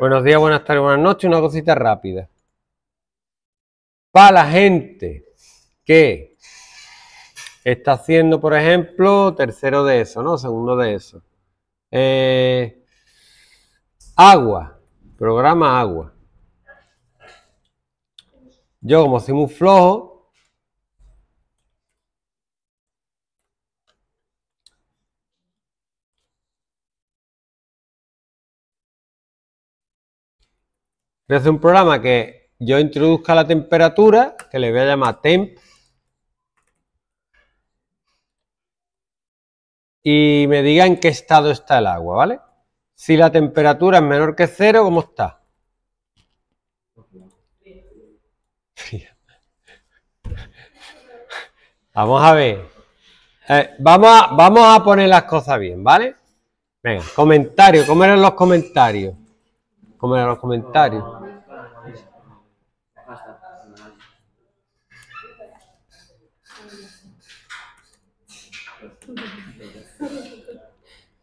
Buenos días, buenas tardes, buenas noches, una cosita rápida. Para la gente que está haciendo, por ejemplo, tercero de eso, ¿no? Segundo de eso. Eh, agua, programa agua. Yo como soy muy flojo, voy a hacer un programa que yo introduzca la temperatura, que le voy a llamar temp, y me diga en qué estado está el agua, ¿vale? Si la temperatura es menor que cero, ¿cómo está? Vamos a ver. Eh, vamos, a, vamos a poner las cosas bien, ¿vale? Venga, comentarios. ¿Cómo eran los comentarios? ¿Cómo eran los comentarios?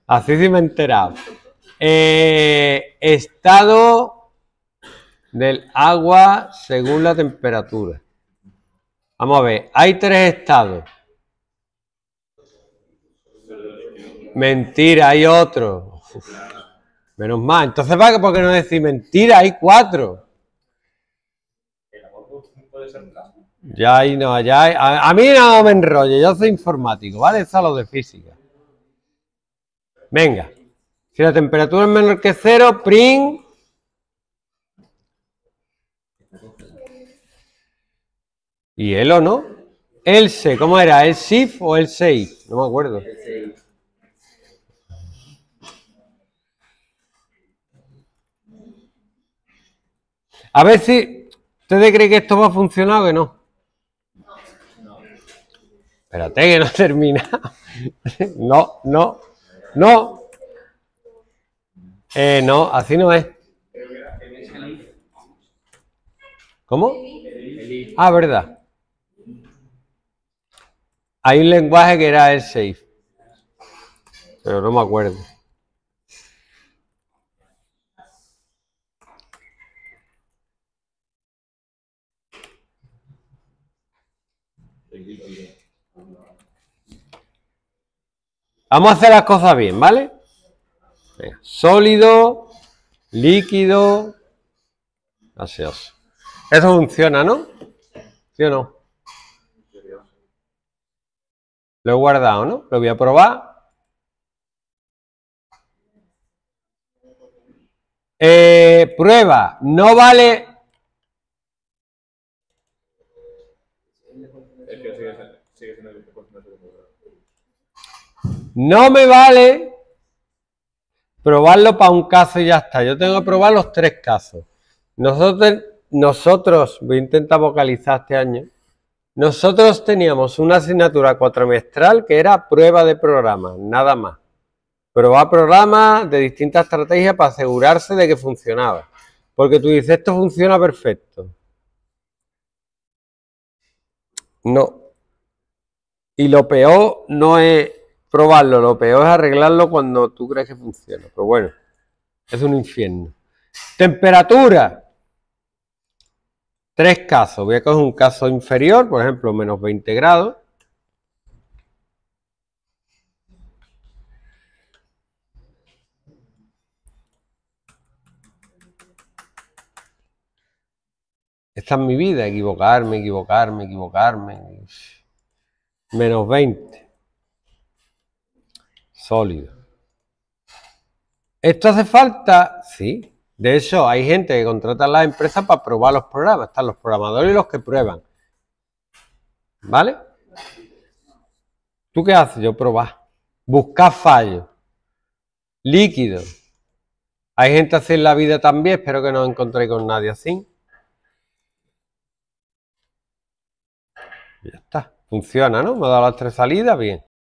Así sí me he enterado. Eh, estado del agua según la temperatura. Vamos a ver, hay tres estados. Mentira, hay otro. menos mal. Entonces, ¿por qué no decir mentira? Hay cuatro. Ya ahí no, ya hay, a, mí no me enrolle, yo soy informático, ¿vale? Eso es lo de física. Venga, si la temperatura es menor que cero, print. Y el o no. Else, ¿cómo era? ¿El SIF o el SEI? No me acuerdo. A ver si ustedes creen que esto va a funcionar o que no. Espérate que no termina. no, no. No. Eh, no, así no es. ¿Cómo? Ah, verdad. Hay un lenguaje que era el safe. Pero no me acuerdo. Vamos a hacer las cosas bien, ¿vale? sólido, líquido, gaseoso. Eso funciona, ¿no? ¿Sí o no? Lo he guardado, ¿no? Lo voy a probar. Eh, prueba, no vale No me vale probarlo para un caso y ya está. Yo tengo que probar los tres casos. Nosotros, nosotros, voy a intentar vocalizar este año, nosotros teníamos una asignatura cuatrimestral que era prueba de programa, nada más. Probar programas de distintas estrategias para asegurarse de que funcionaba. Porque tú dices, esto funciona perfecto. No. Y lo peor no es probarlo, lo peor es arreglarlo cuando tú crees que funciona. Pero bueno, es un infierno. Temperatura. Tres casos. Voy a coger un caso inferior, por ejemplo, menos 20 grados. Esta es mi vida, equivocarme, equivocarme, equivocarme. Menos 20 sólido. ¿Esto hace falta? Sí. De hecho, hay gente que contrata a las empresas para probar los programas. Están los programadores y los que prueban. ¿Vale? ¿Tú qué haces? Yo probar. Buscar fallos. Líquido. Hay gente así en la vida también. Espero que no encontréis con nadie así. Ya está. Funciona, ¿no? Me ha dado las tres salidas. Bien.